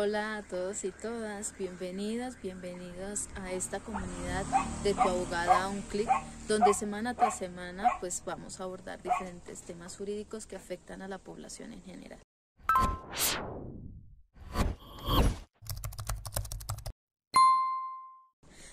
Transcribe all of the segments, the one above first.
Hola a todos y todas, bienvenidas, bienvenidos a esta comunidad de tu abogada a un clic, donde semana tras semana pues vamos a abordar diferentes temas jurídicos que afectan a la población en general.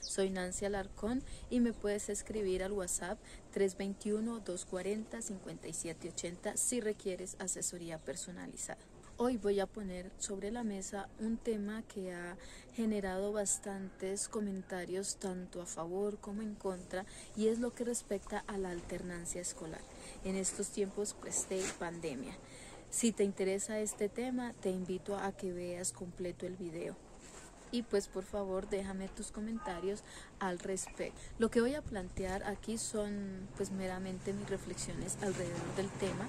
Soy Nancy Alarcón y me puedes escribir al WhatsApp 321-240-5780 si requieres asesoría personalizada. Hoy voy a poner sobre la mesa un tema que ha generado bastantes comentarios tanto a favor como en contra y es lo que respecta a la alternancia escolar en estos tiempos pues, de pandemia. Si te interesa este tema, te invito a que veas completo el video y pues por favor déjame tus comentarios al respecto. Lo que voy a plantear aquí son pues meramente mis reflexiones alrededor del tema,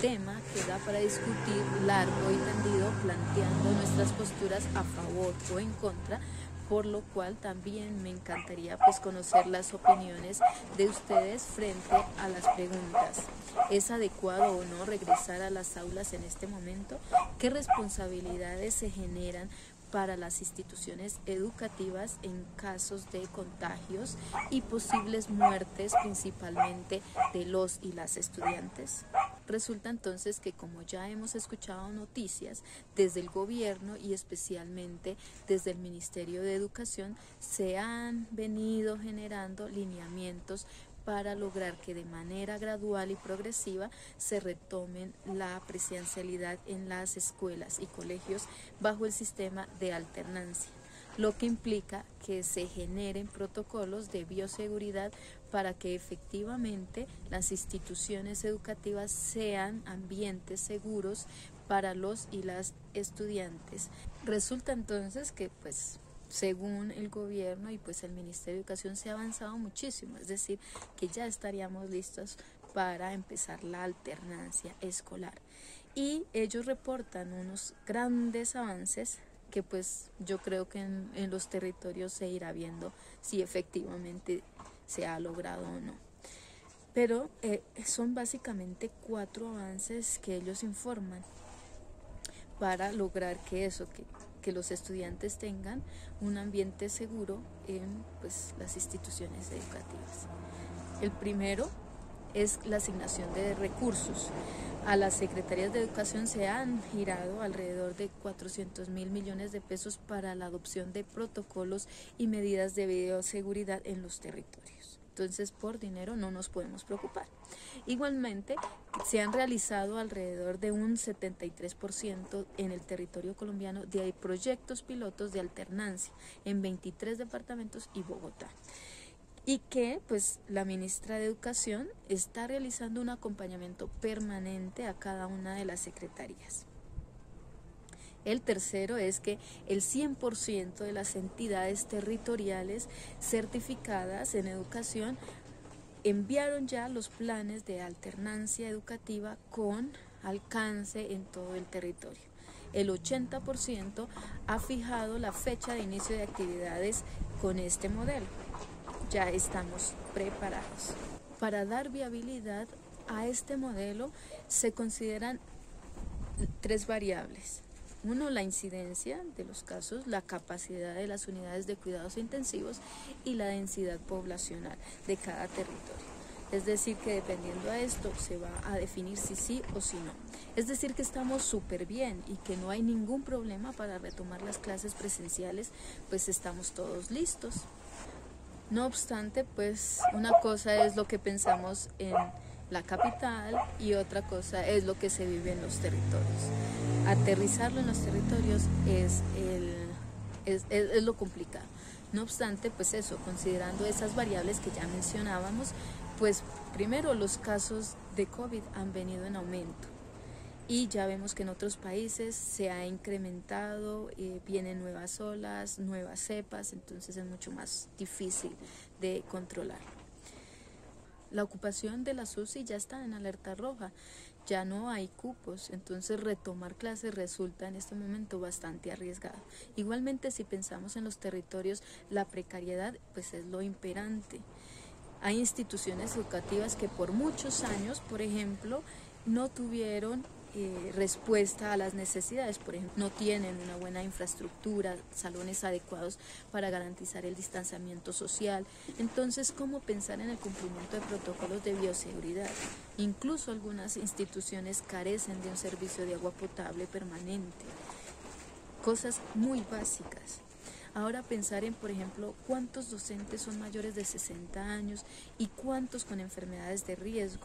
tema que da para discutir largo y tendido planteando nuestras posturas a favor o en contra por lo cual también me encantaría pues conocer las opiniones de ustedes frente a las preguntas. ¿Es adecuado o no regresar a las aulas en este momento? ¿Qué responsabilidades se generan para las instituciones educativas en casos de contagios y posibles muertes principalmente de los y las estudiantes. Resulta entonces que como ya hemos escuchado noticias desde el gobierno y especialmente desde el Ministerio de Educación, se han venido generando lineamientos para lograr que de manera gradual y progresiva se retomen la presencialidad en las escuelas y colegios bajo el sistema de alternancia lo que implica que se generen protocolos de bioseguridad para que efectivamente las instituciones educativas sean ambientes seguros para los y las estudiantes. Resulta entonces que pues según el gobierno y pues el Ministerio de Educación se ha avanzado muchísimo, es decir, que ya estaríamos listos para empezar la alternancia escolar. Y ellos reportan unos grandes avances que pues yo creo que en, los territorios se irá viendo si efectivamente se ha logrado o no. Pero eh, son básicamente cuatro avances que ellos informan para lograr que eso, que que los estudiantes tengan un ambiente seguro en pues, las instituciones educativas. El primero es la asignación de recursos. A las secretarías de educación se han girado alrededor de 400 mil millones de pesos para la adopción de protocolos y medidas de bioseguridad en los territorios. Entonces, por dinero no nos podemos preocupar. Igualmente, se han realizado alrededor de un 73% en el territorio colombiano de proyectos pilotos de alternancia en 23 departamentos y Bogotá y que pues la ministra de Educación está realizando un acompañamiento permanente a cada una de las secretarías. El tercero es que el 100% de las entidades territoriales certificadas en educación enviaron ya los planes de alternancia educativa con alcance en todo el territorio. El 80% ha fijado la fecha de inicio de actividades con este modelo. Ya estamos preparados. Para dar viabilidad a este modelo se consideran tres variables. Uno, la incidencia de los casos, la capacidad de las unidades de cuidados intensivos y la densidad poblacional de cada territorio. Es decir, que dependiendo a esto se va a definir si sí o si no. Es decir, que estamos súper bien y que no hay ningún problema para retomar las clases presenciales, pues estamos todos listos. No obstante, pues una cosa es lo que pensamos en la capital y otra cosa es lo que se vive en los territorios. Aterrizarlo en los territorios es, el, es, es, lo complicado. No obstante, pues eso, considerando esas variables que ya mencionábamos, pues primero los casos de COVID han venido en aumento y ya vemos que en otros países se ha incrementado, eh, vienen nuevas olas, nuevas cepas, entonces es mucho más difícil de controlar. La ocupación de la SUSI ya está en alerta roja, ya no hay cupos, entonces retomar clases resulta en este momento bastante arriesgado. Igualmente si pensamos en los territorios, la precariedad pues es lo imperante. Hay instituciones educativas que por muchos años, por ejemplo, no tuvieron eh, respuesta a las necesidades. Por ejemplo, no tienen una buena infraestructura, salones adecuados para garantizar el distanciamiento social. Entonces, ¿cómo pensar en el cumplimiento de protocolos de bioseguridad? Incluso algunas instituciones carecen de un servicio de agua potable permanente. Cosas muy básicas. Ahora pensar en, por ejemplo, cuántos docentes son mayores de 60 años y cuántos con enfermedades de riesgo.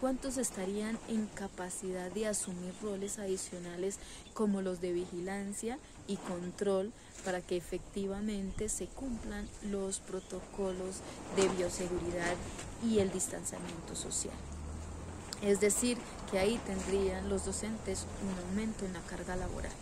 ¿Cuántos estarían en capacidad de asumir roles adicionales como los de vigilancia y control para que efectivamente se cumplan los protocolos de bioseguridad y el distanciamiento social? Es decir, que ahí tendrían los docentes un aumento en la carga laboral.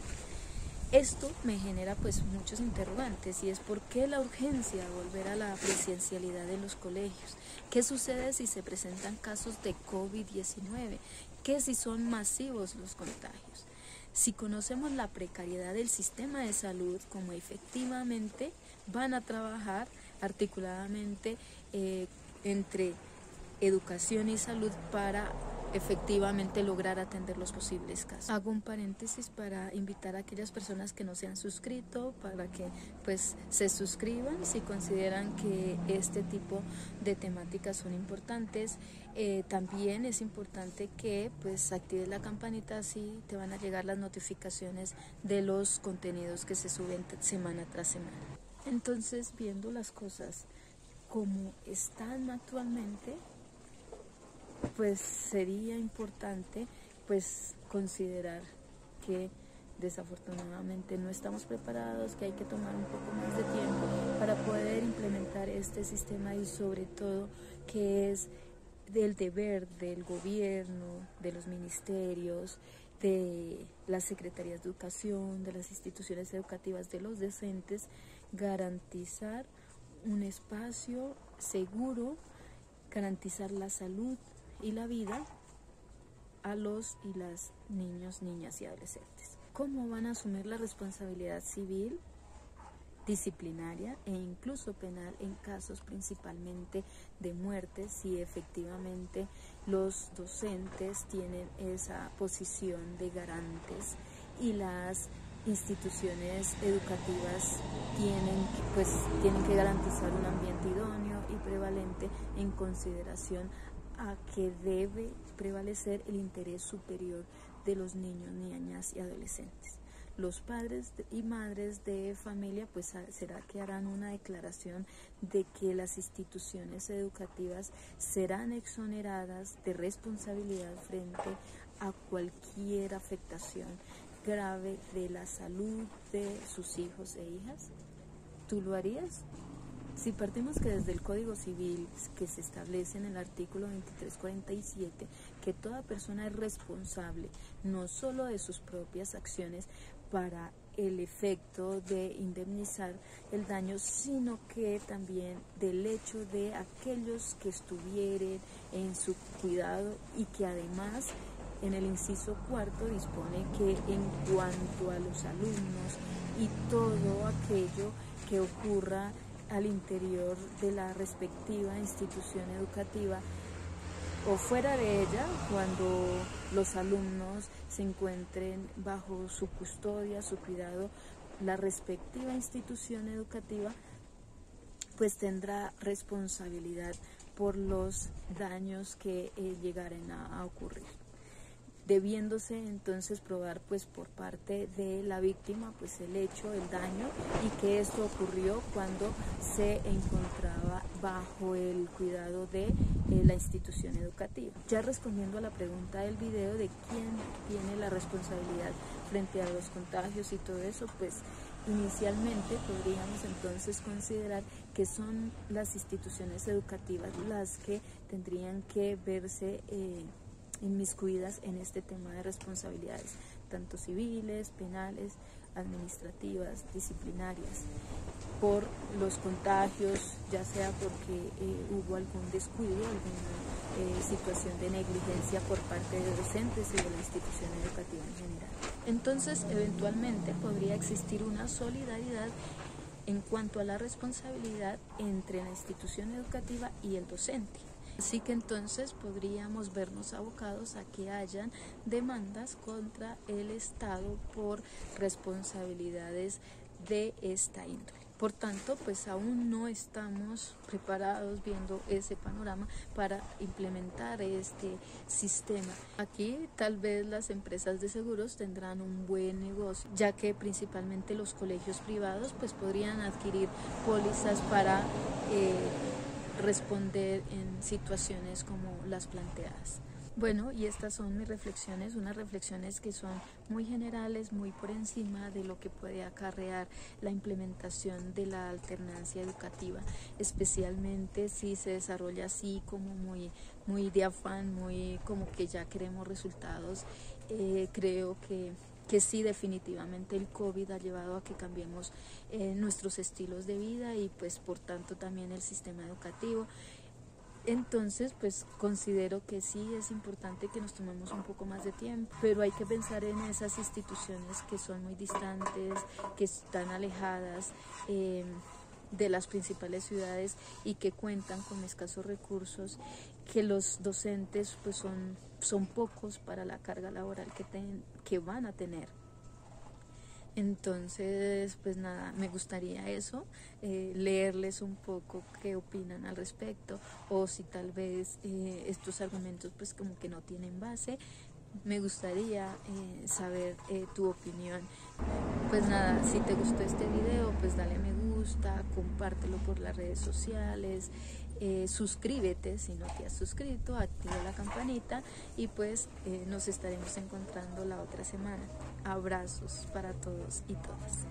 Esto me genera pues muchos interrogantes y es por qué la urgencia de volver a la presencialidad en los colegios. ¿Qué sucede si se presentan casos de COVID-19? ¿Qué si son masivos los contagios? Si conocemos la precariedad del sistema de salud, como efectivamente van a trabajar articuladamente eh, entre educación y salud para efectivamente lograr atender los posibles casos. Hago un paréntesis para invitar a aquellas personas que no se han suscrito para que pues se suscriban si consideran que este tipo de temáticas son importantes. Eh, también es importante que pues actives la campanita así te van a llegar las notificaciones de los contenidos que se suben semana tras semana. Entonces viendo las cosas como están actualmente, pues sería importante pues considerar que desafortunadamente no estamos preparados, que hay que tomar un poco más de tiempo para poder implementar este sistema y sobre todo que es del deber del gobierno, de los ministerios, de las secretarías de educación, de las instituciones educativas, de los docentes, garantizar un espacio seguro, garantizar la salud y la vida a los y las niños, niñas y adolescentes. ¿Cómo van a asumir la responsabilidad civil, disciplinaria e incluso penal en casos principalmente de muerte si efectivamente los docentes tienen esa posición de garantes y las instituciones educativas tienen, pues, tienen que garantizar un ambiente idóneo y prevalente en consideración a que debe prevalecer el interés superior de los niños, niñas y adolescentes. Los padres y madres de familia pues será que harán una declaración de que las instituciones educativas serán exoneradas de responsabilidad frente a cualquier afectación grave de la salud de sus hijos e hijas. ¿Tú lo harías? Si partimos que desde el Código Civil que se establece en el artículo 2347 que toda persona es responsable no solo de sus propias acciones para el efecto de indemnizar el daño, sino que también del hecho de aquellos que estuvieren en su cuidado y que además en el inciso cuarto dispone que en cuanto a los alumnos y todo aquello que ocurra al interior de la respectiva institución educativa o fuera de ella cuando los alumnos se encuentren bajo su custodia, su cuidado, la respectiva institución educativa pues tendrá responsabilidad por los daños que eh, llegaren a ocurrir debiéndose entonces probar pues por parte de la víctima pues el hecho, el daño y que esto ocurrió cuando se encontraba bajo el cuidado de eh, la institución educativa. Ya respondiendo a la pregunta del video de quién tiene la responsabilidad frente a los contagios y todo eso, pues inicialmente podríamos entonces considerar que son las instituciones educativas las que tendrían que verse eh, inmiscuidas en este tema de responsabilidades, tanto civiles, penales, administrativas, disciplinarias, por los contagios, ya sea porque eh, hubo algún descuido, alguna eh, situación de negligencia por parte de docentes y de la institución educativa en general. Entonces, eventualmente podría existir una solidaridad en cuanto a la responsabilidad entre la institución educativa y el docente Así que entonces podríamos vernos abocados a que hayan demandas contra el Estado por responsabilidades de esta índole. Por tanto, pues aún no estamos preparados viendo ese panorama para implementar este sistema. Aquí tal vez las empresas de seguros tendrán un buen negocio, ya que principalmente los colegios privados pues podrían adquirir pólizas para eh, responder en situaciones como las planteadas. Bueno, y estas son mis reflexiones, unas reflexiones que son muy generales, muy por encima de lo que puede acarrear la implementación de la alternancia educativa, especialmente si se desarrolla así como muy, muy de afán, muy como que ya queremos resultados. Eh, creo que que sí definitivamente el COVID ha llevado a que cambiemos eh, nuestros estilos de vida y pues por tanto también el sistema educativo. Entonces, pues considero que sí es importante que nos tomemos un poco más de tiempo, pero hay que pensar en esas instituciones que son muy distantes, que están alejadas. Em, de las principales ciudades y que cuentan con escasos recursos, que los docentes pues son, son pocos para la carga laboral que, que van a tener. Entonces, pues nada, me gustaría eso, eh, leerles un poco qué opinan al respecto o si tal vez eh, estos argumentos pues como que no tienen base. Me gustaría eh, saber tu opinión. Pues nada, si te gustó este video, pues dale me gusta, compártelo por las redes sociales, suscríbete si no te has suscrito, activa la campanita y pues nos estaremos encontrando la otra semana. Abrazos para todos y todas.